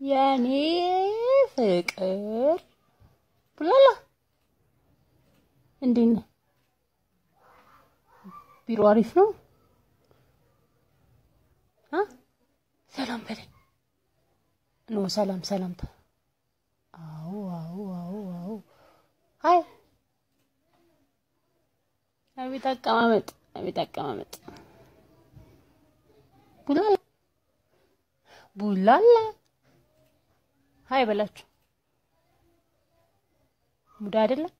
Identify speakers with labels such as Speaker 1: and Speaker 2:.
Speaker 1: የኔ ፍቅር ቡላላ እንዴት ነህ? ቢሮ አሪፍ ነው? አ ሰላም በለኝ። ኖ ሰላም ሰላምታ። አዎ አዎ አዎ አዎ። አይ አቤት አቀማመጥ፣ አቤት አቀማመጥ። ቡላላ ቡላላ ሀይ በላችሁ። ሙዳ አይደለም